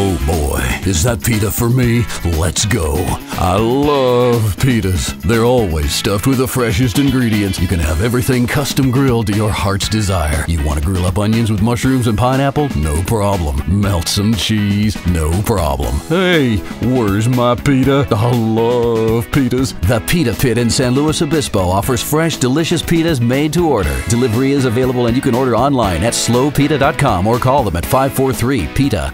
Oh boy, is that pita for me? Let's go. I love pitas. They're always stuffed with the freshest ingredients. You can have everything custom grilled to your heart's desire. You want to grill up onions with mushrooms and pineapple? No problem. Melt some cheese? No problem. Hey, where's my pita? I love pitas. The Pita Pit in San Luis Obispo offers fresh, delicious pitas made to order. Delivery is available and you can order online at slowpita.com or call them at 543 PITA.